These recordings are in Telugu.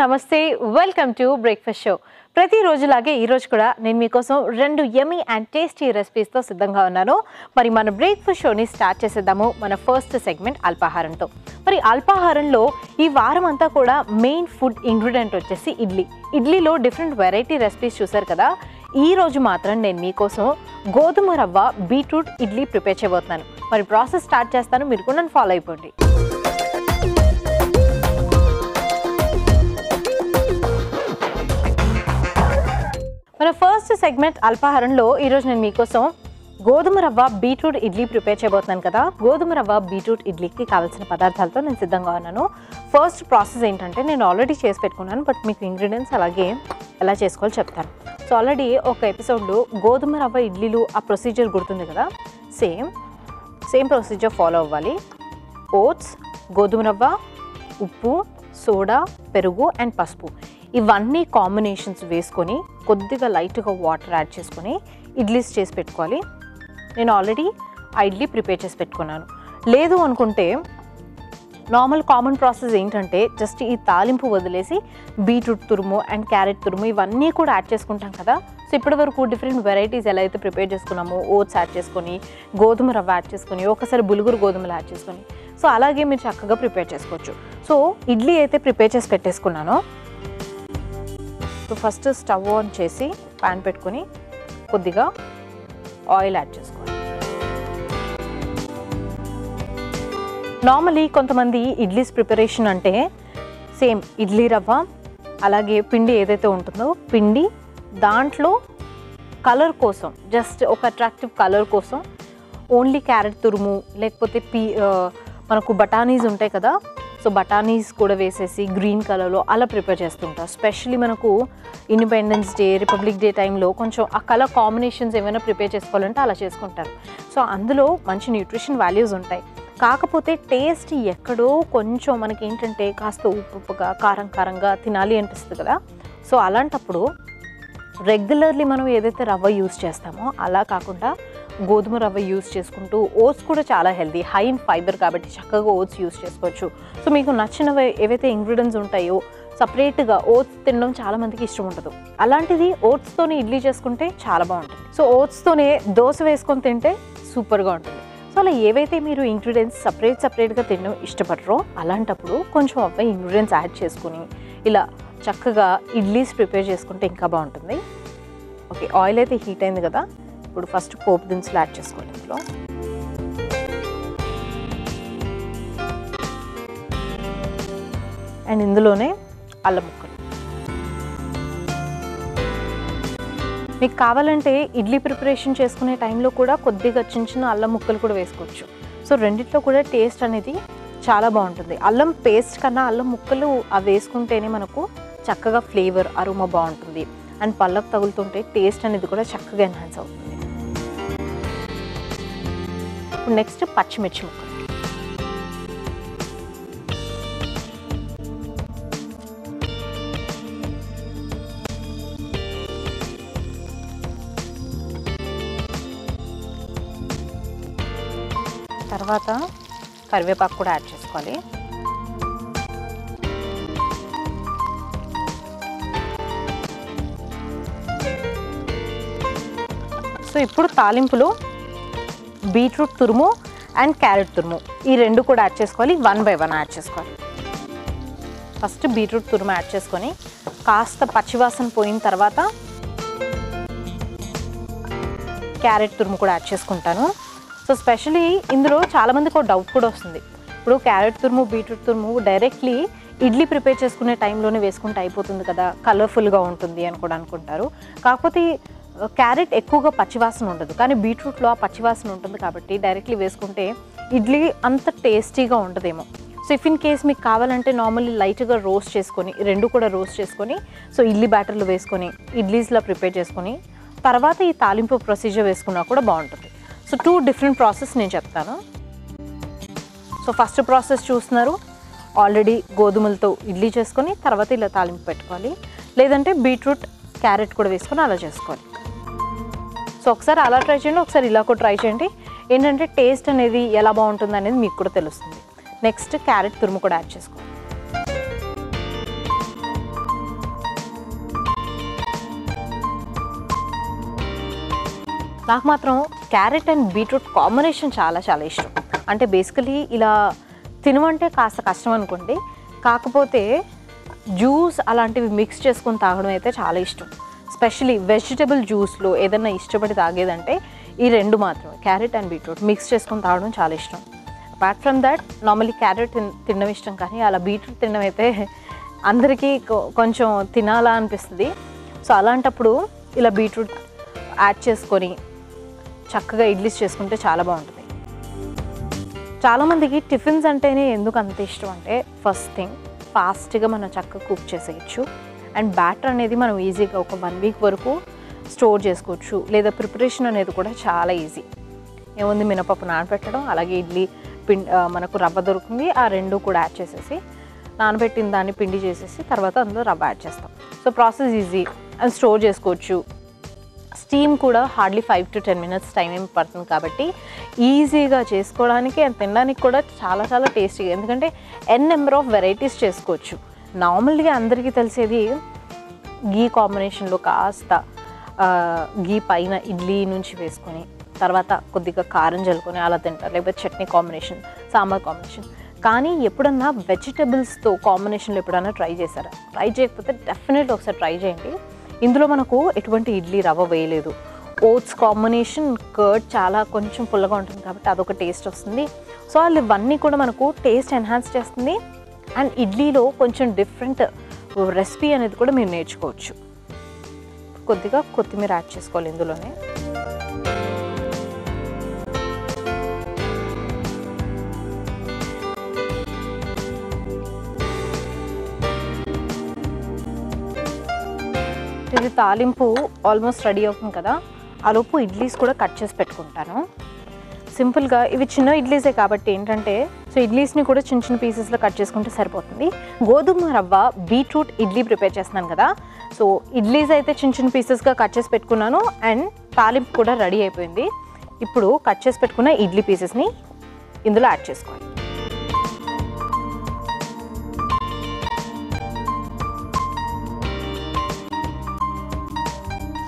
నమస్తే వెల్కమ్ టు బ్రేక్ఫాస్ట్ షో ప్రతిరోజులాగే ఈరోజు కూడా నేను మీకోసం రెండు యమీ అండ్ టేస్టీ రెసిపీస్తో సిద్ధంగా ఉన్నాను. మరి మన బ్రేక్ఫాస్ట్ షోని స్టార్ట్ చేసేద్దాము మన ఫస్ట్ సెగ్మెంట్ అల్పాహారంతో. మరి అల్పాహారంలో ఈ వారం అంతా కూడా మెయిన్ ఫుడ్ ఇంగ్రీడియంట్ వచ్చేసి ఇడ్లీ. ఇడ్లీలో డిఫరెంట్ వెరైటీ రెసిపీస్ చూసారు కదా. ఈ రోజు మాత్రం నేను మీకోసం గోధుమ రవ్వ బీట్రూట్ ఇడ్లీ ప్రిపేర్ చేయబోతున్నాను. మరి ప్రాసెస్ స్టార్ట్ చేస్తాను మీరు కూడా నన్ను ఫాలో అయిపోండి. సెగ్మెంట్ అల్పాహారంలో ఈరోజు నేను మీకోసం గోధుమ రవ్వ బీట్రూట్ ఇడ్లీ ప్రిపేర్ చేయబోతున్నాను కదా. గోధుమ రవ్వ బీట్రూట్ ఇడ్లీకి కావాల్సిన పదార్థాలతో నేను సిద్ధంగా ఉన్నాను. ఫస్ట్ ప్రాసెస్ ఏంటంటే నేను ఆల్రెడీ చేసి పెట్టుకున్నాను బట్ మీకు ఇంగ్రీడియంట్స్ అలాగే ఎలా చేసుకోవాలో చెప్తాను. సో ఆల్రెడీ ఒక ఎపిసోడ్లో గోధుమ రవ్వ ఇడ్లీలు ఆ ప్రొసీజర్ గుర్తుంది కదా? సేమ్ సేమ్ ప్రొసీజర్ ఫాలో అవ్వాలి. ఓట్స్ గోధుమ రవ్వ ఉప్పు సోడా పెరుగు అండ్ పసుపు. ఇవన్నీ కాంబినేషన్స్ వేసుకొని కొద్దిగా లైట్గా వాటర్ యాడ్ చేసుకొని ఇడ్లీస్ చేసి పెట్టుకోవాలి. నేను ఆల్రెడీ ఆ ఇడ్లీ ప్రిపేర్ చేసి పెట్టుకున్నాను. లేదు అనుకుంటే నార్మల్ కామన్ ప్రాసెస్ ఏంటంటే జస్ట్ ఈ తాలింపు వదిలేసి బీట్రూట్ తురుము అండ్ క్యారెట్ తురుము ఇవన్నీ కూడా యాడ్ చేసుకుంటాం కదా. సో ఇప్పటి వరకు డిఫరెంట్ వెరైటీస్ ఎలా అయితే ప్రిపేర్ చేసుకున్నామో ఓట్స్ యాడ్ చేసుకొని గోధుమ రవ్వ యాడ్ చేసుకొని ఒకసారి బులుగురు గోధుమలు యాడ్ చేసుకొని. సో అలాగే మీరు చక్కగా ప్రిపేర్ చేసుకోవచ్చు. సో ఇడ్లీ అయితే ప్రిపేర్ చేసి పెట్టేసుకున్నాను. సో ఫస్ట్ స్టవ్ ఆన్ చేసి ప్యాన్ పెట్టుకొని కొద్దిగా ఆయిల్ యాడ్ చేసుకోవాలి నార్మలీ కొంతమంది ఇడ్లీస్ ప్రిపరేషన్ అంటే సేమ్ ఇడ్లీ రవ్వ అలాగే పిండి ఏదైతే ఉంటుందో పిండి దాంట్లో కలర్ కోసం జస్ట్ ఒక అట్రాక్టివ్ కలర్ కోసం ఓన్లీ క్యారెట్ తురుము లేకపోతే పీ మనకు బఠానీస్ ఉంటాయి కదా సో బఠానీస్ కూడా వేసేసి గ్రీన్ కలర్లో అలా ప్రిపేర్ చేస్తుంటారు. స్పెషల్లీ మనకు ఇండిపెండెన్స్ డే రిపబ్లిక్ డే టైంలో కొంచెం ఆ కలర్ కాంబినేషన్స్ ఏమైనా ప్రిపేర్ చేసుకోవాలంటే అలా చేసుకుంటారు. సో అందులో మంచి న్యూట్రిషన్ వాల్యూస్ ఉంటాయి. కాకపోతే టేస్ట్ ఎక్కడో కొంచెం మనకి ఏంటంటే కాస్త ఉప్పు ఉప్పుగా కారం కారంగా తినాలి అనిపిస్తుంది కదా. సో అలాంటప్పుడు రెగ్యులర్లీ మనం ఏదైతే రవ్వ యూస్ చేస్తామో అలా కాకుండా గోధుమ రవ్వ యూస్ చేసుకుంటూ ఓట్స్ కూడా చాలా హెల్దీ హై ఇన్ ఫైబర్ కాబట్టి చక్కగా ఓట్స్ యూస్ చేసుకోవచ్చు. సో మీకు నచ్చినవి ఏవైతే ఇంగ్రీడియంట్స్ ఉంటాయో సపరేట్గా ఓట్స్ తినడం చాలా మందికి ఇష్టం ఉండదు. అలాంటిది ఓట్స్తోనే ఇడ్లీ చేసుకుంటే చాలా బాగుంటుంది. సో ఓట్స్తోనే దోశ వేసుకొని తింటే సూపర్గా ఉంటుంది. సో అలా ఏవైతే మీరు ఇంగ్రీడియంట్స్ సపరేట్ సపరేట్గా తినడం ఇష్టపడరో అలాంటప్పుడు కొంచెం అబ్బాయి ఇంగ్రీడియంట్స్ యాడ్ చేసుకుని ఇలా చక్కగా ఇడ్లీస్ ప్రిపేర్ చేసుకుంటే ఇంకా బాగుంటుంది. ఓకే ఆయిల్ అయితే హీట్ అయింది కదా? ఇప్పుడు ఫస్ట్ పోపు దినుసులు యాడ్ చేసుకోండి ఇందులో. అండ్ ఇందులోనే అల్లం ముక్కలు. మీకు కావాలంటే ఇడ్లీ ప్రిపరేషన్ చేసుకునే టైంలో కూడా కొద్దిగా చిన్న చిన్న అల్లం ముక్కలు కూడా వేసుకోవచ్చు. సో రెండిట్లో కూడా టేస్ట్ అనేది చాలా బాగుంటుంది. అల్లం పేస్ట్ కన్నా అల్లం ముక్కలు అవి వేసుకుంటేనే మనకు చక్కగా ఫ్లేవర్ అరుమ బాగుంటుంది. అండ్ పళ్ళకు తగులుతుంటే టేస్ట్ అనేది కూడా చక్కగా ఎన్హాన్స్ అవుతుంది. ఇప్పుడు నెక్స్ట్ పచ్చిమిర్చి ముక్కలు. తర్వాత కరివేపాకు కూడా యాడ్ చేసుకోవాలి. సో ఇప్పుడు తాలింపులో బీట్రూట్ తురుము అండ్ క్యారెట్ తురుము. ఈ రెండు కూడా యాడ్ చేసుకోవాలి. వన్ బై వన్ యాడ్ చేసుకోవాలి. ఫస్ట్ బీట్రూట్ తురుము యాడ్ చేసుకొని కాస్త పచ్చివాసన పోయిన తర్వాత క్యారెట్ తురుము కూడా యాడ్ చేసుకుంటాను. సో స్పెషలీ ఇందులో చాలామందికి ఒక డౌట్ కూడా వస్తుంది. ఇప్పుడు క్యారెట్ తురుము బీట్రూట్ తురుము డైరెక్ట్లీ ఇడ్లీ ప్రిపేర్ చేసుకునే టైంలోనే వేసుకుంటే అయిపోతుంది కదా. కలర్ఫుల్గా ఉంటుంది అని కూడా అనుకుంటారు. కాకపోతే క్యారెట్ ఎక్కువగా పచ్చివాసన ఉండదు. కానీ బీట్రూట్లో ఆ పచ్చివాసన ఉంటుంది కాబట్టి డైరెక్ట్లీ వేసుకుంటే ఇడ్లీ అంత టేస్టీగా ఉండదేమో. సో ఇఫ్ ఇన్ కేస్ మీకు కావాలంటే నార్మల్లీ లైట్గా రోస్ట్ చేసుకొని రెండు కూడా రోస్ట్ చేసుకొని సో ఇడ్లీ బ్యాటర్లు వేసుకొని ఇడ్లీస్లా ప్రిపేర్ చేసుకొని తర్వాత ఈ తాలింపు ప్రొసీజర్ వేసుకున్నా కూడా బాగుంటుంది. సో టూ డిఫరెంట్ ప్రాసెస్ నేను చెప్తాను. సో ఫస్ట్ ప్రాసెస్ చూస్తున్నారు. ఆల్రెడీ గోధుమలతో ఇడ్లీ చేసుకొని తర్వాత ఇలా తాలింపు పెట్టుకోవాలి. లేదంటే బీట్రూట్ క్యారెట్ కూడా వేసుకొని అలా చేసుకోవాలి. సో ఒకసారి అలా ట్రై చేయండి ఒకసారి ఇలా కూడా ట్రై చేయండి. ఏంటంటే టేస్ట్ అనేది ఎలా బాగుంటుంది అనేది మీకు కూడా తెలుస్తుంది. నెక్స్ట్ క్యారెట్ తురుము కూడా యాడ్ చేసుకోండి. నాకు మాత్రం క్యారెట్ అండ్ బీట్రూట్ కాంబినేషన్ చాలా చాలా ఇష్టం. అంటే బేసికలీ ఇలా తినమంటే కాస్త కష్టం అనుకోండి. కాకపోతే జ్యూస్ అలాంటివి మిక్స్ చేసుకొని తాగడం అయితే చాలా ఇష్టం. ఎస్పెషలీ వెజిటబుల్ జ్యూస్లో ఏదైనా ఇష్టపడి తాగేదంటే ఈ రెండు మాత్రమే క్యారెట్ అండ్ బీట్రూట్. మిక్స్ చేసుకొని తాగడం చాలా ఇష్టం. Apart from that normally carrot తిన్ తినడం ఇష్టం కానీ అలా బీట్రూట్ తినడం అయితే అందరికీ కొంచెం తినాలా అనిపిస్తుంది. సో అలాంటప్పుడు ఇలా బీట్రూట్ యాడ్ చేసుకొని చక్కగా ఇడ్లీస్ చేసుకుంటే చాలా బాగుంటుంది. చాలామందికి టిఫిన్స్ అంటేనే ఎందుకు అంత ఇష్టం అంటే ఫస్ట్ థింగ్ ఫాస్ట్గా మనం చక్కగా కుక్ చేసేయచ్చు. అండ్ బ్యాటర్ అనేది మనం ఈజీగా ఒక వన్ వీక్ వరకు స్టోర్ చేసుకోవచ్చు. లేదా ప్రిపరేషన్ అనేది కూడా చాలా ఈజీ ఏముంది? మినపప్పు నానబెట్టడం అలాగే ఇడ్లీ పిండి మనకు రవ్వ దొరుకుతుంది. ఆ రెండు కూడా యాడ్ చేసేసి నానబెట్టిన దాన్ని పిండి చేసేసి తర్వాత అందులో రవ్వ యాడ్ చేస్తాం. So process easy and store చేసుకోవచ్చు. స్టీమ్ కూడా hardly five to ten minutes time ఏం పడుతుంది కాబట్టి ఈజీగా చేసుకోవడానికి అండ్ తినడానికి కూడా చాలా చాలా టేస్టీగా ఎందుకంటే ఎన్ నెంబర్ ఆఫ్ వెరైటీస్ చేసుకోవచ్చు. నార్మల్గా అందరికీ తెలిసేది గీ కాంబినేషన్లో కాస్త గీ పైన ఇడ్లీ నుంచి వేసుకొని తర్వాత కొద్దిగా కారం జల్లుకొని అలా తింటారు. లేకపోతే చట్నీ కాంబినేషన్ సాంబార్ కాంబినేషన్. కానీ ఎప్పుడన్నా వెజిటబుల్స్తో కాంబినేషన్లో ఎప్పుడన్నా ట్రై చేశారా? ట్రై చేయకపోతే డెఫినెట్ ఒకసారి ట్రై చేయండి. ఇందులో మనకు ఎటువంటి ఇడ్లీ రవ్వ వేయలేదు. ఓట్స్ కాంబినేషన్ కర్డ్ చాలా కొంచెం పుల్లగా ఉంటుంది కాబట్టి అదొక టేస్ట్ వస్తుంది. సో వాళ్ళు ఇవన్నీ కూడా మనకు టేస్ట్ ఎన్హాన్స్ చేస్తుంది. అండ్ ఇడ్లీలో కొంచెం డిఫరెంట్ రెసిపీ అనేది కూడా మీరు నేర్చుకోవచ్చు. కొద్దిగా కొత్తిమీర యాడ్ చేసుకోవాలి ఇందులోనే. ఇది తాలింపు ఆల్మోస్ట్ రెడీ అవుతుంది కదా. ఆలోపు ఇడ్లీస్ కూడా కట్ చేసి పెట్టుకుంటాను. సింపుల్గా ఇవి చిన్న ఇడ్లీసే కాబట్టి ఏంటంటే సో ఇడ్లీస్ని కూడా చిన్న చిన్న పీసెస్లో కట్ చేసుకుంటే సరిపోతుంది. గోధుమ రవ్వ బీట్రూట్ ఇడ్లీ ప్రిపేర్ చేస్తున్నాను కదా. సో ఇడ్లీస్ అయితే చిన్న చిన్న పీసెస్గా కట్ చేసి పెట్టుకున్నాను అండ్ తాలింపు కూడా రెడీ అయిపోయింది. ఇప్పుడు కట్ చేసి పెట్టుకున్న ఇడ్లీ పీసెస్ని ఇందులో యాడ్ చేసుకోండి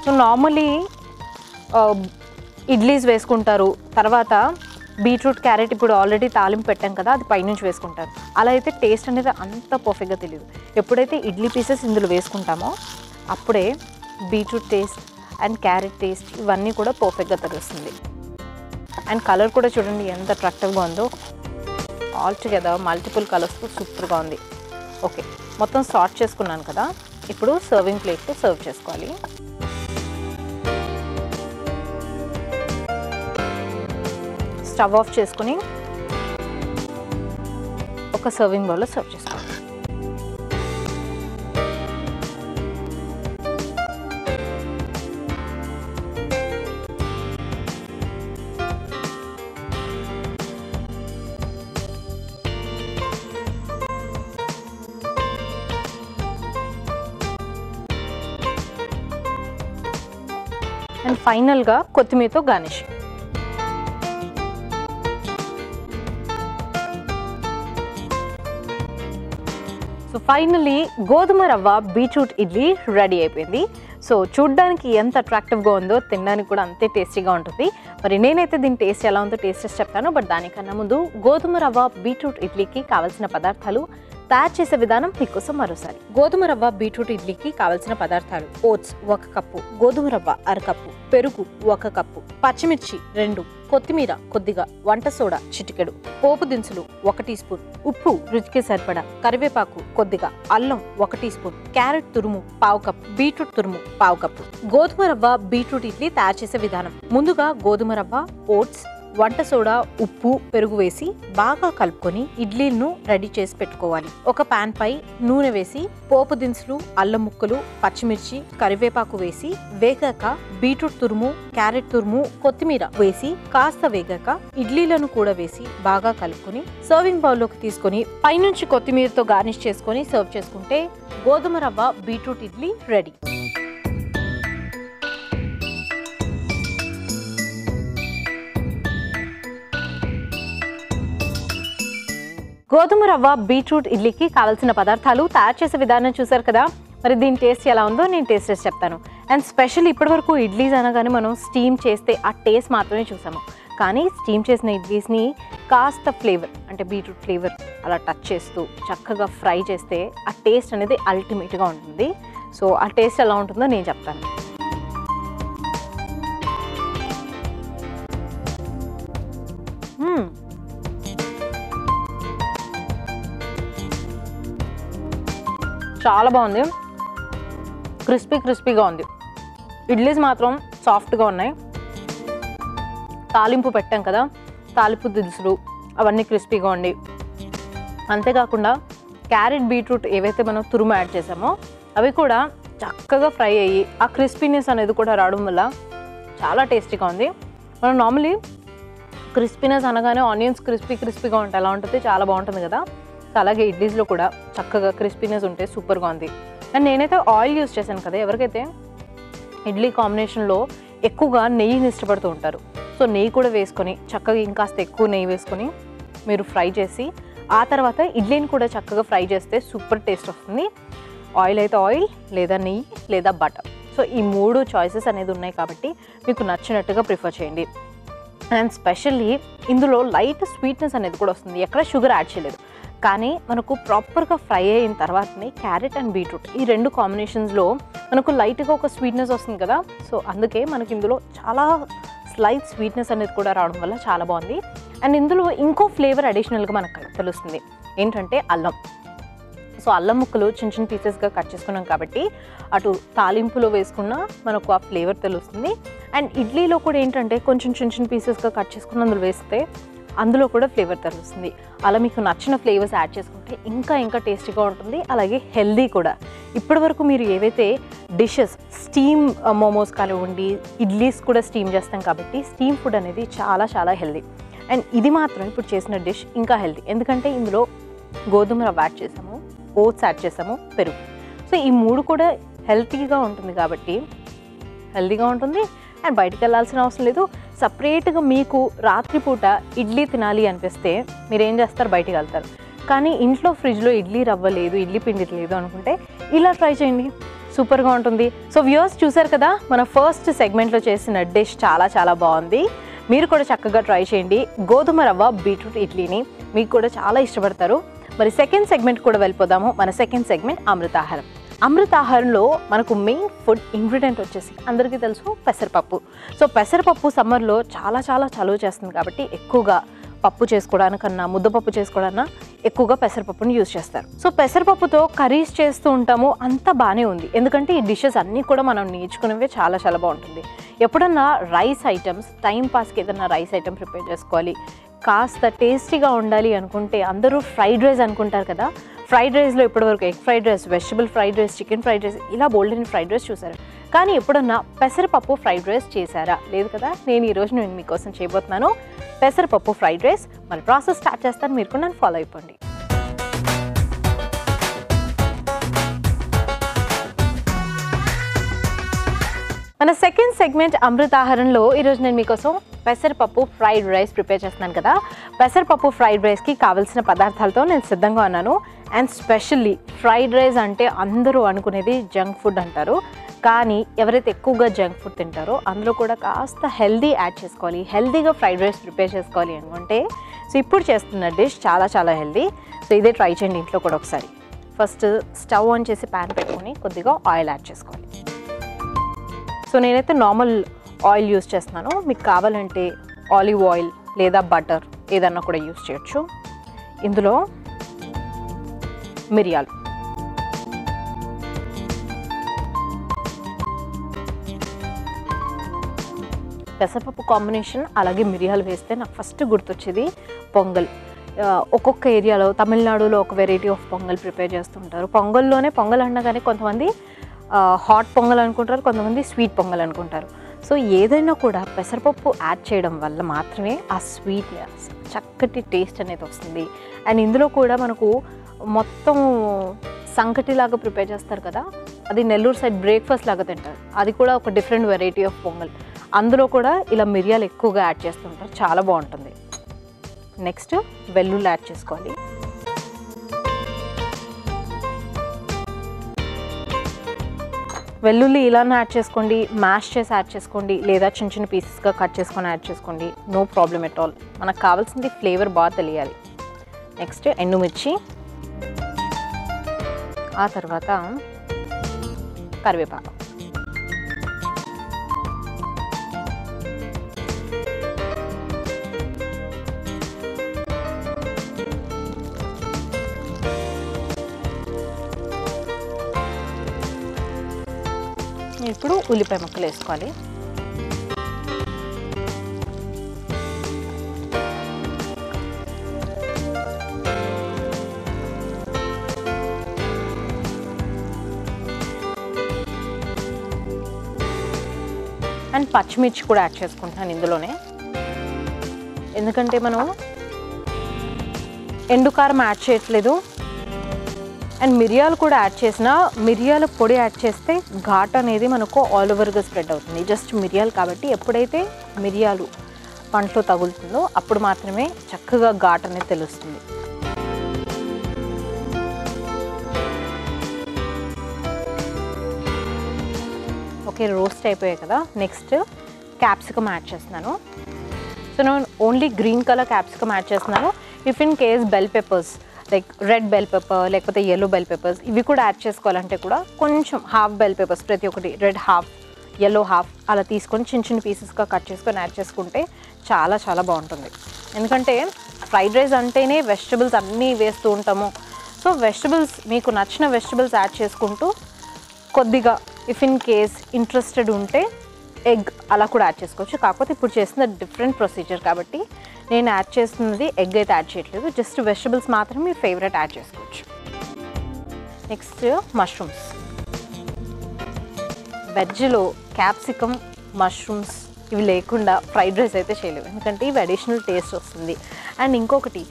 సో నార్మలీ ఇడ్లీస్ వేసుకుంటారు. తర్వాత బీట్రూట్ క్యారెట్ ఇప్పుడు ఆల్రెడీ తాలింపు పెట్టాం కదా అది పైనుంచి వేసుకుంటారు. అలా అయితే టేస్ట్ అనేది అంత పర్ఫెక్ట్గా తెలియదు. ఎప్పుడైతే ఇడ్లీ పీసెస్ ఇందులో వేసుకుంటామో అప్పుడే beetroot taste and carrot taste ఇవన్నీ కూడా పర్ఫెక్ట్గా తెలుస్తుంది. అండ్ కలర్ కూడా చూడండి ఎంత అట్రాక్టివ్గా ఉందో. ఆల్ టుగెదర్ మల్టిపుల్ కలర్స్తో సూపర్గా ఉంది. ఓకే మొత్తం సార్ట్ చేసుకున్నాను కదా. ఇప్పుడు సర్వింగ్ ప్లేట్తో సర్వ్ చేసుకోవాలి. స్టవ్ ఆఫ్ చేసుకుని ఒక సర్వింగ్ బౌల్లో సర్వ్ చేసుకోవాలి. అండ్ ఫైనల్గా కొత్తిమీరతో గార్నిషింగ్ ఫైనలీ గోధుమ రవ్వ బీట్రూట్ ఇడ్లీ రెడీ అయిపోయింది. సో చూడ్డానికి ఎంత అట్రాక్టివ్గా ఉందో తినడానికి కూడా అంతే టేస్టీగా ఉంటుంది. మరి నేనైతే దీని టేస్ట్ ఎలా ఉందో టేస్ట్ చెప్తాను. బట్ దానికన్నా ముందు గోధుమ రవ్వ బీట్రూట్ ఇడ్లీకి కావాల్సిన పదార్థాలు తయారు చేసే విధానం మీకోసం మరోసారి. గోధుమ రవ్వ బీట్రూట్ ఇడ్లీకి కావలసిన పదార్థాలు ఓట్స్ ఒక కప్పు గోధుమ రవ్వ అరకప్పు పెరుగు ఒక కప్పు పచ్చిమిర్చి రెండు కొత్తిమీర కొద్దిగా వంట సోడా చిటికెడు పోపు దినుసులు ఒక టీ స్పూన్ ఉప్పు రుచికి సరిపడా కరివేపాకు కొద్దిగా అల్లం ఒక టీ స్పూన్ క్యారెట్ తురుము పావు కప్ బీట్రూట్ తురుము పావు కప్పు. గోధుమ రవ్వ బీట్రూట్ ఇడ్లీ తయారు చేసే విధానం. ముందుగా గోధుమ రవ్వ ఓట్స్ వంట సోడా ఉప్పు పెరుగు వేసి బాగా కలుపుకొని ఇడ్లీలను రెడీ చేసి పెట్టుకోవాలి. ఒక పాన్ పై నూనె వేసి పోపు దినుసులు అల్లం ముక్కలు పచ్చిమిర్చి కరివేపాకు వేసి వేగాక బీట్రూట్ తురుము క్యారెట్ తురుము కొత్తిమీర వేసి కాస్త వేగాక ఇడ్లీలను కూడా వేసి బాగా కలుపుకొని సర్వింగ్ బౌల్లోకి తీసుకొని పైనుంచి కొత్తిమీరతో గార్నిష్ చేసుకొని సర్వ్ చేసుకుంటే గోధుమ రవ్వ బీట్రూట్ ఇడ్లీ రెడీ. గోధుమ రవ్వ బీట్రూట్ ఇడ్లీకి కావాల్సిన పదార్థాలు తయారు చేసే విధానం చూసారు కదా? మరి దీని టేస్ట్ ఎలా ఉందో నేను టేస్ట్ చేసి చెప్తాను. అండ్ స్పెషల్ ఇప్పటివరకు ఇడ్లీస్ అనగానే మనం స్టీమ్ చేస్తే ఆ టేస్ట్ మాత్రమే చూసాము. కానీ స్టీమ్ చేసిన ఇడ్లీస్ని కాస్త ఫ్లేవర్ అంటే బీట్రూట్ ఫ్లేవర్ అలా టచ్ చేస్తూ చక్కగా ఫ్రై చేస్తే ఆ టేస్ట్ అనేది అల్టిమేట్గా ఉంటుంది. సో ఆ టేస్ట్ ఎలా ఉంటుందో నేను చెప్తాను. చాలా బాగుంది. క్రిస్పీ క్రిస్పీగా ఉంది. ఇడ్లీస్ మాత్రం సాఫ్ట్గా ఉన్నాయి. తాలింపు పెట్టాం కదా తాలింపు దినుసులు అవన్నీ క్రిస్పీగా ఉండి. అంతేకాకుండా క్యారెట్ బీట్రూట్ ఏవైతే మనం తురుము యాడ్ చేసామో అవి కూడా చక్కగా ఫ్రై అయ్యి ఆ క్రిస్పీనెస్ అనేది కూడా రావడం వల్ల చాలా టేస్టీగా ఉంది. మనం నార్మలీ క్రిస్పీనెస్ అనగానే ఆనియన్స్ క్రిస్పీ క్రిస్పీగా ఉంటాయి. అలా ఉంటుంది? చాలా బాగుంటుంది కదా. సో అలాగే ఇడ్లీస్లో కూడా చక్కగా క్రిస్పీనెస్ ఉంటే సూపర్గా ఉంది. అండ్ నేనైతే ఆయిల్ యూస్ చేశాను కదా ఎవరికైతే ఇడ్లీ కాంబినేషన్లో ఎక్కువగా నెయ్యిని ఇష్టపడుతూ ఉంటారు. సో నెయ్యి కూడా వేసుకొని చక్కగా ఇంకాస్త ఎక్కువ నెయ్యి వేసుకొని మీరు ఫ్రై చేసి ఆ తర్వాత ఇడ్లీని కూడా చక్కగా ఫ్రై చేస్తే సూపర్ టేస్ట్ వస్తుంది. ఆయిల్ అయితే ఆయిల్ లేదా నెయ్యి లేదా బటర్. సో ఈ మూడు చాయిసెస్ అనేది ఉన్నాయి కాబట్టి మీకు నచ్చినట్టుగా ప్రిఫర్ చేయండి. అండ్ స్పెషల్లీ ఇందులో లైట్ స్వీట్నెస్ అనేది కూడా వస్తుంది. ఎక్కడ షుగర్ యాడ్ చేయలేదు. కానీ మనకు ప్రాపర్గా ఫ్రై అయిన తర్వాతనే క్యారెట్ అండ్ బీట్రూట్ ఈ రెండు కాంబినేషన్స్లో మనకు లైట్గా ఒక స్వీట్నెస్ వస్తుంది కదా. సో అందుకే మనకి ఇందులో చాలా స్లైట్ స్వీట్నెస్ అనేది కూడా రావడం వల్ల చాలా బాగుంది. అండ్ ఇందులో ఇంకో ఫ్లేవర్ అడిషనల్గా మనకు తెలుస్తుంది. ఏంటంటే అల్లం. సో అల్లం ముక్కలు చిన్న చిన్న పీసెస్గా కట్ చేసుకున్నాం కాబట్టి అటు తాలింపులో వేసుకున్న మనకు ఆ ఫ్లేవర్ తెలుస్తుంది. అండ్ ఇడ్లీలో కూడా ఏంటంటే కొంచెం చిన్న చిన్న పీసెస్గా కట్ చేసుకున్న అందులో వేస్తే అందులో కూడా ఫ్లేవర్ తెలుస్తుంది. అలా మీకు నచ్చిన ఫ్లేవర్స్ యాడ్ చేసుకుంటే ఇంకా ఇంకా టేస్టీగా ఉంటుంది. అలాగే హెల్దీ కూడా. ఇప్పటివరకు మీరు ఏవైతే డిషెస్ స్టీమ్ మోమోస్ కానివ్వండి ఇడ్లీస్ కూడా స్టీమ్ చేస్తాం కాబట్టి స్టీమ్ ఫుడ్ అనేది చాలా చాలా హెల్దీ. అండ్ ఇది మాత్రం ఇప్పుడు చేసిన డిష్ ఇంకా హెల్దీ. ఎందుకంటే ఇందులో గోధుమ రవ్వ యాడ్ చేసాము ఓట్స్ యాడ్ చేసాము పెరుగు. సో ఈ మూడు కూడా హెల్తీగా ఉంటుంది కాబట్టి హెల్తీగా ఉంటుంది. అండ్ బయటకు వెళ్ళాల్సిన అవసరం లేదు. సపరేట్గా మీకు రాత్రిపూట ఇడ్లీ తినాలి అనిపిస్తే మీరు ఏం చేస్తారు? బయటికి వెళ్తారు. కానీ ఇంట్లో ఫ్రిడ్జ్లో ఇడ్లీ రవ్వ లేదు ఇడ్లీ పిండి లేదు అనుకుంటే ఇలా ట్రై చేయండి. సూపర్గా ఉంటుంది. సో వ్యూర్స్ చూసారు కదా మన ఫస్ట్ సెగ్మెంట్లో చేసిన డిష్ చాలా చాలా బాగుంది. మీరు కూడా చక్కగా ట్రై చేయండి. గోధుమ రవ్వ బీట్రూట్ ఇడ్లీని మీకు కూడా చాలా ఇష్టపడతారు. మరి సెకండ్ సెగ్మెంట్ కూడా వెళ్ళిపోదాము. మన సెకండ్ సెగ్మెంట్ అమృతాహారం. అమృతాహారంలో మనకు మెయిన్ ఫుడ్ ఇంగ్రీడియంట్ వచ్చేసి అందరికీ తెలుసు పెసరపప్పు. సో పెసరపప్పు సమ్మర్లో చాలా చాలా చలువ చేస్తుంది కాబట్టి ఎక్కువగా పప్పు చేసుకోవడానికన్నా ముద్దపప్పు చేసుకోవడాన్నా ఎక్కువగా పెసరపప్పుని యూజ్ చేస్తారు. సో పెసరపప్పుతో కర్రీస్ చేస్తూ ఉంటాము అంతా బాగానే ఉంది. ఎందుకంటే ఈ డిషెస్ అన్నీ కూడా మనం నేర్చుకునేవి చాలా చాలా బాగుంటుంది. ఎప్పుడన్నా రైస్ ఐటమ్స్ టైం పాస్కి ఏదైనా రైస్ ఐటమ్ ప్రిపేర్ చేసుకోవాలి కాస్త టేస్టీగా ఉండాలి అనుకుంటే అందరూ ఫ్రైడ్ రైస్ అనుకుంటారు కదా ఫ్రైడ్ రైస్లో ఇప్పటివరకు egg fried rice vegetable fried rice chicken fried rice ఇలా బోల్డెన్ ఫ్రైడ్ రైస్ చూసారు? కానీ ఎప్పుడన్నా పెసరపప్పు ఫ్రైడ్ రైస్ చేశారా? లేదు కదా? నేను ఈరోజు నేను మీకోసం చేయబోతున్నాను పెసరపప్పు ఫ్రైడ్ రైస్. మరి ప్రాసెస్ స్టార్ట్ చేస్తాను. మీరు కూడా నన్ను ఫాలో అయిపోండి. మన సెకండ్ సెగ్మెంట్ అమృతాహారంలో ఈరోజు నేను మీకోసం పెసరపప్పు ఫ్రైడ్ రైస్ ప్రిపేర్ చేస్తున్నాను కదా. పెసరపప్పు ఫ్రైడ్ రైస్కి కావాల్సిన పదార్థాలతో నేను సిద్ధంగా ఉన్నాను. అండ్ స్పెషల్లీ ఫ్రైడ్ రైస్ అంటే అందరూ అనుకునేది జంక్ ఫుడ్ అంటారు. కానీ ఎవరైతే ఎక్కువగా జంక్ ఫుడ్ తింటారో అందులో కూడా కాస్త హెల్దీ యాడ్ చేసుకోవాలి. హెల్దీగా ఫ్రైడ్ రైస్ ప్రిపేర్ చేసుకోవాలి అనుకుంటే సో ఇప్పుడు చేస్తున్న డిష్ చాలా చాలా హెల్దీ. సో ఇదే ట్రై చేయండి ఇంట్లో కూడా ఒకసారి. ఫస్ట్ స్టవ్ ఆన్ చేసి ప్యాన్ పెట్టుకొని కొద్దిగా ఆయిల్ యాడ్ చేసుకోవాలి. సో నేనైతే నార్మల్ ఆయిల్ యూస్ చేస్తున్నాను. మీకు కావాలంటే ఆలివ్ ఆయిల్ లేదా బటర్ ఏదన్నా కూడా యూస్ చేయొచ్చు. ఇందులో మిరియాలు. పెసరపప్పు కాంబినేషన్ అలాగే మిరియాలు వేస్తే నాకు ఫస్ట్ గుర్తొచ్చేది పొంగల్. ఒక్కొక్క ఏరియాలో తమిళనాడులో ఒక వెరైటీ ఆఫ్ పొంగల్ ప్రిపేర్ చేస్తుంటారు. పొంగల్లోనే పొంగల్ అనగానే కొంతమంది హాట్ పొంగల్ అనుకుంటారు కొంతమంది స్వీట్ పొంగల్ అనుకుంటారు. సో ఏదైనా కూడా పెసరపప్పు యాడ్ చేయడం వల్ల మాత్రమే ఆ స్వీట్ చక్కటి టేస్ట్ అనేది వస్తుంది. అండ్ ఇందులో కూడా మనకు మొత్తం సంకటిలాగా ప్రిపేర్ చేస్తారు కదా అది నెల్లూరు సైడ్ బ్రేక్ఫాస్ట్ లాగా తింటారు. అది కూడా ఒక డిఫరెంట్ వెరైటీ ఆఫ్ పొంగల్. అందులో కూడా ఇలా మిరియాలు ఎక్కువగా యాడ్ చేస్తుంటారు. చాలా బాగుంటుంది. నెక్స్ట్ వెల్లుల్లి యాడ్ చేసుకోవాలి. వెల్లుల్లి ఇలానే యాడ్ చేసుకోండి మ్యాష్ చేసి యాడ్ చేసుకోండి లేదా చిన్న చిన్న పీసెస్గా కట్ చేసుకొని యాడ్ చేసుకోండి. నో ప్రాబ్లమ్ ఎట్ ఆల్ మనకు కావాల్సింది ఫ్లేవర్ బాగా తెలియాలి. నెక్స్ట్ ఎండుమిర్చి. ఆ తర్వాత కరివేపాకు. ఇప్పుడు ఉల్లిపాయ ముక్కలు వేసుకోవాలి. అండ్ పచ్చిమిర్చి కూడా యాడ్ చేసుకుంటున్నాను ఇందులోనే. ఎందుకంటే మనం ఎండుకారం యాడ్ చేయట్లేదు. అండ్ మిరియాలు కూడా యాడ్ చేసిన మిరియాల పొడి యాడ్ చేస్తే ఘాట్ అనేది మనకు ఆల్ ఓవర్గా స్ప్రెడ్ అవుతుంది. జస్ట్ మిరియాలు కాబట్టి ఎప్పుడైతే మిరియాలు పంటలో తగులుతుందో అప్పుడు మాత్రమే చక్కగా ఘాట్ అనేది తెలుస్తుంది. ఓకే రోస్ట్ అయిపోయాయి కదా. నెక్స్ట్ క్యాప్సికమ్ యాడ్ చేస్తున్నాను. సో నేను only green colour capsicum add చేస్తున్నాను. If in case bell peppers like red bell pepper లేకపోతే ఎల్లో బెల్ పెప్పర్స్ ఇవి కూడా యాడ్ చేసుకోవాలంటే కూడా కొంచెం హాఫ్ బెల్ పెప్పర్స్ ప్రతి ఒక్కటి రెడ్ హాఫ్ ఎల్లో హాఫ్ అలా తీసుకొని చిన్న చిన్న పీసెస్గా కట్ చేసుకొని యాడ్ చేసుకుంటే చాలా చాలా బాగుంటుంది. ఎందుకంటే ఫ్రైడ్ రైస్ అంటేనే వెజిటబుల్స్ అన్నీ వేస్తూ ఉంటాము. సో వెజిటబుల్స్ మీకు నచ్చిన వెజిటబుల్స్ యాడ్ చేసుకుంటూ కొద్దిగా ఇఫ్ ఇన్ కేస్ ఇంట్రెస్టెడ్ ఉంటే ఎగ్ అలా కూడా యాడ్ చేసుకోవచ్చు. కాకపోతే ఇప్పుడు చేస్తున్న డిఫరెంట్ ప్రొసీజర్ కాబట్టి నేను యాడ్ చేస్తున్నది ఎగ్ అయితే యాడ్ చేయట్లేదు. జస్ట్ వెజిటబుల్స్ మాత్రమే మీ ఫేవరెట్ యాడ్ చేసుకోవచ్చు. నెక్స్ట్ మష్రూమ్స్ వెజ్లో క్యాప్సికమ్ మష్రూమ్స్ ఇవి లేకుండా ఫ్రైడ్ రైస్ అయితే చేయలేవు. ఎందుకంటే ఇవి అడిషనల్ టేస్ట్ వస్తుంది. అండ్ ఇంకొకటి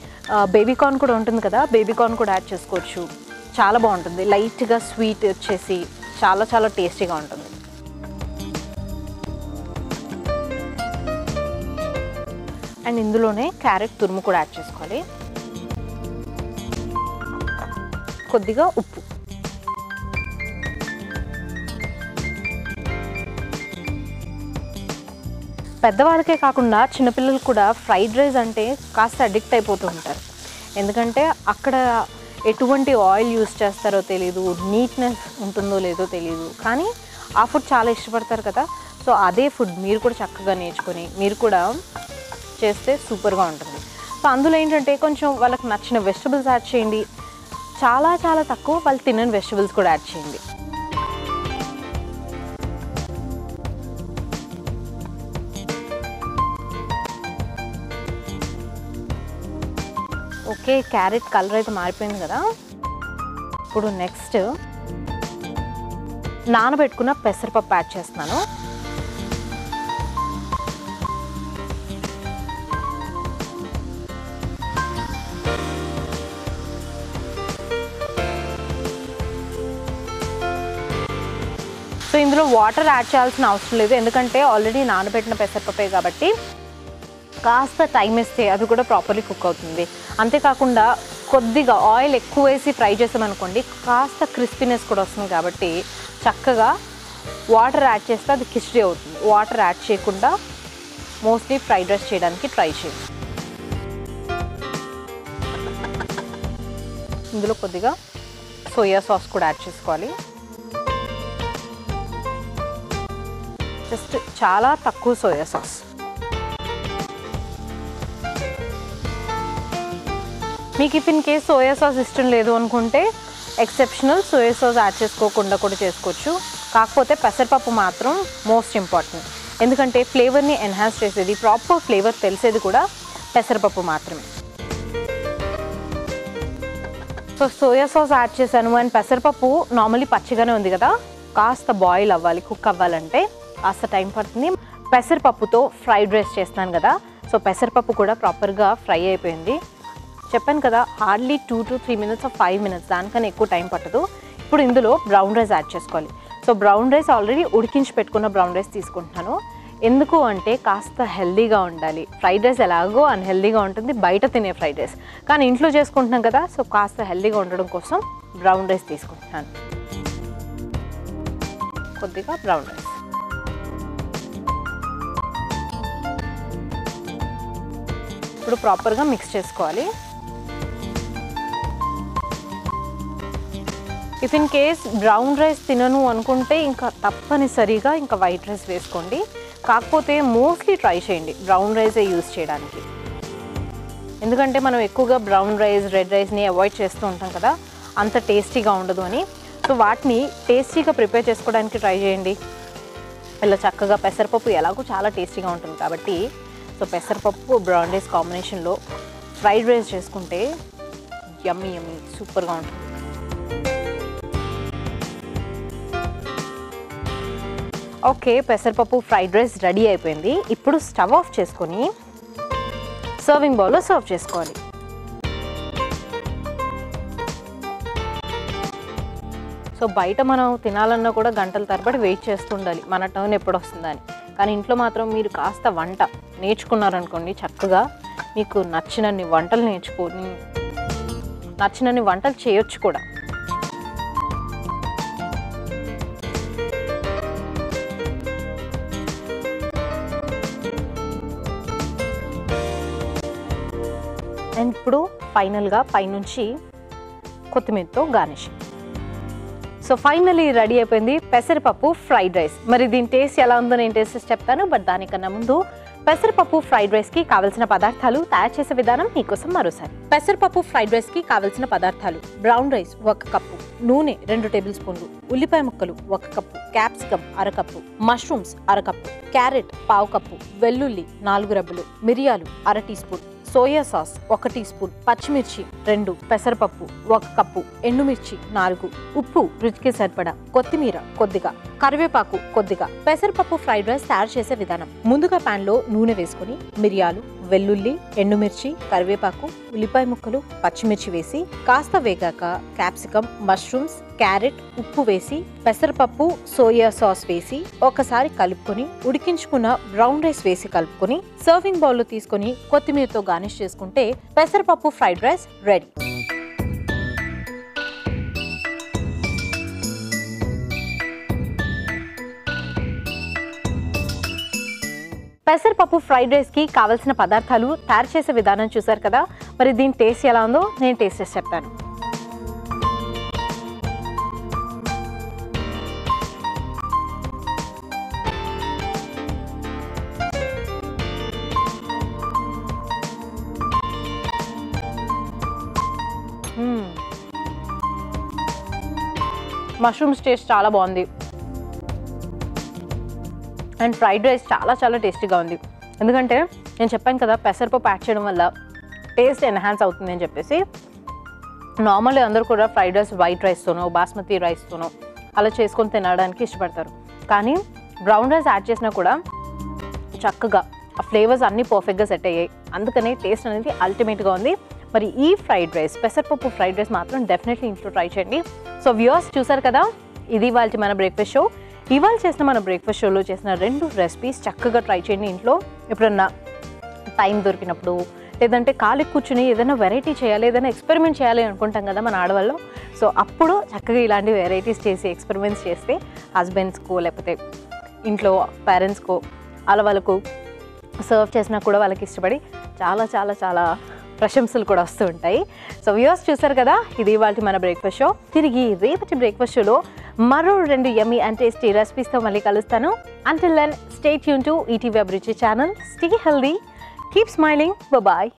బేబీ కార్న్ కూడా ఉంటుంది కదా బేబీ కార్న్ కూడా యాడ్ చేసుకోవచ్చు. చాలా బాగుంటుంది. లైట్గా స్వీట్ వచ్చేసి చాలా చాలా టేస్టీగా ఉంటుంది. అండ్ ఇందులోనే క్యారెట్ తురుము కూడా యాడ్ చేసుకోవాలి. కొద్దిగా ఉప్పు. పెద్దవాళ్ళకే కాకుండా చిన్నపిల్లలు కూడా ఫ్రైడ్ రైస్ అంటే కాస్త అడిక్ట్ అయిపోతూ ఉంటారు. ఎందుకంటే అక్కడ ఎటువంటి ఆయిల్ యూస్ చేస్తారో తెలియదు నీట్నెస్ ఉంటుందో లేదో తెలియదు కానీ ఆ ఫుడ్ చాలా ఇష్టపడతారు కదా. సో అదే ఫుడ్ మీరు కూడా చక్కగా నేర్చుకొని మీరు కూడా చేస్తే సూపర్గా ఉంటుంది. సో అందులో ఏంటంటే కొంచెం వాళ్ళకి నచ్చిన వెజిటబుల్స్ యాడ్ చేయండి. చాలా చాలా తక్కువ వాళ్ళు తినని వెజిటబుల్స్ కూడా యాడ్ చేయండి. ఓకే క్యారెట్ కలర్ అయితే మారిపోయింది కదా. ఇప్పుడు నెక్స్ట్ నానబెట్టుకున్న పెసరపప్పు యాడ్ చేస్తున్నాను. సో ఇందులో వాటర్ యాడ్ చేయాల్సిన అవసరం లేదు. ఎందుకంటే ఆల్రెడీ నానబెట్టిన పెసరపప్పే కాబట్టి కాస్త టైం ఇస్తే అది కూడా ప్రాపర్లీ కుక్ అవుతుంది. అంతేకాకుండా కొద్దిగా ఆయిల్ ఎక్కువ వేసి ఫ్రై చేసామనుకోండి కాస్త క్రిస్పీనెస్ కూడా వస్తుంది కాబట్టి చక్కగా వాటర్ యాడ్ చేస్తే అది కిచడీ అవుతుంది. వాటర్ యాడ్ చేయకుండా మోస్ట్లీ ఫ్రైడ్ రైస్ చేయడానికి ట్రై చేయండి. ఇందులో కొద్దిగా సోయా సాస్ కూడా యాడ్ చేసుకోవాలి. జస్ట్ చాలా తక్కువ సోయా సాస్ మీకు if in case soya sauce ఇష్టం లేదు అనుకుంటే ఎక్సెప్షనల్ సోయా సాస్ యాడ్ చేసుకోకుండా కూడా చేసుకోవచ్చు. కాకపోతే పెసరపప్పు మాత్రం మోస్ట్ ఇంపార్టెంట్ ఎందుకంటే ఫ్లేవర్ని ఎన్హాన్స్ చేసేది ప్రాపర్ ఫ్లేవర్ తెలిసేది కూడా పెసరపప్పు మాత్రమే. సో సోయా సాస్ యాడ్ చేశాను అండ్ పెసరపప్పు నార్మల్లీ పచ్చిగానే ఉంది కదా? కాస్త బాయిల్ అవ్వాలి కుక్ అవ్వాలంటే కాస్త టైం పడుతుంది. పెసరపప్పుతో ఫ్రైడ్ రైస్ చేస్తున్నాను కదా? సో పెసరపప్పు కూడా ప్రాపర్గా ఫ్రై అయిపోయింది. చెప్పాను కదా hardly two to three minutes of five minutes దానికన్నా ఎక్కువ టైం పట్టదు. ఇప్పుడు ఇందులో బ్రౌన్ రైస్ యాడ్ చేసుకోవాలి. సో బ్రౌన్ రైస్ ఆల్రెడీ ఉడికించి పెట్టుకున్న బ్రౌన్ రైస్ తీసుకుంటున్నాను. ఎందుకు అంటే కాస్త హెల్దీగా ఉండాలి. ఫ్రైడ్ రైస్ ఎలాగో అన్హెల్దీగా ఉంటుంది బయట తినే ఫ్రైడ్ రైస్ కానీ ఇంట్లో చేసుకుంటున్నాం కదా సో కాస్త హెల్దీగా ఉండడం కోసం బ్రౌన్ రైస్ తీసుకుంటున్నాను. కొద్దిగా బ్రౌన్ రైస్ ఇప్పుడు ప్రాపర్గా మిక్స్ చేసుకోవాలి. If in case brown rice తినను అనుకుంటే ఇంకా తప్పనిసరిగా ఇంకా వైట్ రైస్ వేసుకోండి. కాకపోతే మోస్ట్లీ ట్రై చేయండి బ్రౌన్ రైసే యూస్ చేయడానికి. ఎందుకంటే మనం ఎక్కువగా బ్రౌన్ రైస్ రెడ్ రైస్ని అవాయిడ్ చేస్తూ ఉంటాం కదా అంత టేస్టీగా ఉండదు అని. సో వాటిని టేస్టీగా ప్రిపేర్ చేసుకోవడానికి ట్రై చేయండి. ఇలా చక్కగా పెసరపప్పు ఎలాగో చాలా టేస్టీగా ఉంటుంది కాబట్టి సో పెసరపప్పు బ్రౌన్ రైస్ కాంబినేషన్లో ఫ్రైడ్ రైస్ చేసుకుంటే యమ్మీ యమ్మీ సూపర్గా ఉంటుంది. ఓకే పెసరపప్పు ఫ్రైడ్ రైస్ రెడీ అయిపోయింది. ఇప్పుడు స్టవ్ ఆఫ్ చేసుకొని సర్వింగ్ బౌల్లో సర్వ్ చేసుకోవాలి. సో బయట మనం తినాలన్నా కూడా గంటల తరబడి వెయిట్ చేస్తుండాలి మన టర్న్ ఎప్పుడు వస్తుందని. కానీ ఇంట్లో మాత్రం మీరు కాస్త వంట నేర్చుకున్నారనుకోండి చక్కగా మీకు నచ్చినన్ని వంటలు నేర్చుకొని నచ్చినన్ని వంటలు చేయొచ్చు కూడా. ఫైనల్గా పైనుంచి కొత్తిమీరతో గార్నిషింగ్ సో ఫైనలీ రెడీ అయిపోయింది పెసరపప్పు ఫ్రైడ్ రైస్. మరి దీని టేస్ట్ ఎలా ఉందో నేను టేస్ట్ చెప్తాను. బట్ దానికన్నా ముందు పెసరపప్పు ఫ్రైడ్ రైస్కి కావలసిన పదార్థాలు తయారు చేసే విధానం మీకోసం మరోసారి. పెసరపప్పు ఫ్రైడ్ రైస్కి కావలసిన పదార్థాలు బ్రౌన్ రైస్ ఒక కప్పు నూనె రెండు టేబుల్ స్పూన్లు ఉల్లిపాయ ముక్కలు ఒక కప్పు క్యాప్సికమ్ అరకప్పు మష్రూమ్స్ అరకప్పు క్యారెట్ పావు కప్పు వెల్లుల్లి నాలుగు రబ్బులు మిరియాలు అర టీ స్పూన్ సోయా సాస్ ఒక టీ స్పూన్ పచ్చిమిర్చి రెండు పెసరపప్పు ఒక కప్పు ఎండుమిర్చి నాలుగు ఉప్పు రుచికి సరిపడా కొత్తిమీర కొద్దిగా కరివేపాకు కొద్దిగా. పెసరపప్పు ఫ్రైడ్ రైస్ తయారు చేసే విధానం. ముందుగా ప్యాన్లో లో నూనె వేసుకొని మిరియాలు వెల్లుల్లి ఎండుమిర్చి కరివేపాకు ఉల్లిపాయ ముక్కలు పచ్చిమిర్చి వేసి కాస్త వేగాక క్యాప్సికమ్ మష్రూమ్స్ క్యారెట్ ఉప్పు వేసి పెసరపప్పు సోయా సాస్ వేసి ఒకసారి కలుపుకొని ఉడికించుకున్న బ్రౌన్ రైస్ వేసి కలుపుకొని సర్వింగ్ బౌల్లో తీసుకొని కొత్తిమీరతో గార్నిష్ చేసుకుంటే పెసరపప్పు ఫ్రైడ్ రైస్ రెడీ. పెసరపప్పు ఫ్రైడ్ రైస్కి కావలసిన పదార్థాలు తయారు చేసే విధానం చూసారు కదా. మరి దీని టేస్ట్ ఎలా ఉందో నేను టేస్ట్ చేసి చెప్తాను. మష్రూమ్స్ టేస్ట్ చాలా బాగుంది. అండ్ ఫ్రైడ్ రైస్ చాలా చాలా టేస్టీగా ఉంది. ఎందుకంటే నేను చెప్పాను కదా పెసరపప్పు యాడ్ చేయడం వల్ల టేస్ట్ ఎన్హాన్స్ అవుతుంది అని చెప్పేసి. నార్మల్గా అందరూ కూడా ఫ్రైడ్ రైస్ వైట్ రైస్తోనో బాస్మతి రైస్తోనో అలా చేసుకొని తినడానికి ఇష్టపడతారు. కానీ బ్రౌన్ రైస్ యాడ్ చేసినా కూడా చక్కగా ఆ ఫ్లేవర్స్ అన్నీ పర్ఫెక్ట్గా సెట్ అయ్యాయి. అందుకనే టేస్ట్ అనేది అల్టిమేట్గా ఉంది. మరి ఈ ఫ్రైడ్ రైస్ పెసరపప్పు ఫ్రైడ్ రైస్ మాత్రం డెఫినెట్లీ ఇంట్లో ట్రై చేయండి. సో వ్యూవర్స్ చూసారు కదా ఇది వాళ్ళకి మన బ్రేక్ఫాస్ట్ షో. ఇవాళ చేసిన మన బ్రేక్ఫాస్ట్ షోలో చేసిన రెండు రెసిపీస్ చక్కగా ట్రై చేయండి ఇంట్లో. ఎప్పుడన్నా టైం దొరికినప్పుడు లేదంటే కాలికి కూర్చుని ఏదైనా వెరైటీ చేయాలి ఏదైనా ఎక్స్పెరిమెంట్ చేయాలి అనుకుంటాం కదా మన ఆడవాళ్ళు. సో అప్పుడు చక్కగా ఇలాంటి వెరైటీస్ చేసి ఎక్స్పెరిమెంట్స్ చేస్తే హస్బెండ్స్కో లేకపోతే ఇంట్లో పేరెంట్స్కో అలా వాళ్ళకు సర్వ్ చేసినా కూడా వాళ్ళకి ఇష్టపడి చాలా చాలా చాలా ప్రశంసలు కూడా వస్తూ ఉంటాయి. సో వ్యూవర్స్ చూసారు కదా ఇది ఇవాళ మన బ్రేక్ఫాస్ట్ షో తిరిగి రేపటి బ్రేక్ఫాస్ట్ షోలో మరో రెండు యమ్మీ అండ్ టేస్టీ రెసిపీస్తో మళ్ళీ కలుస్తాను. Until then stay tuned to ETV Abhiruchi channel stay healthy keep smiling bye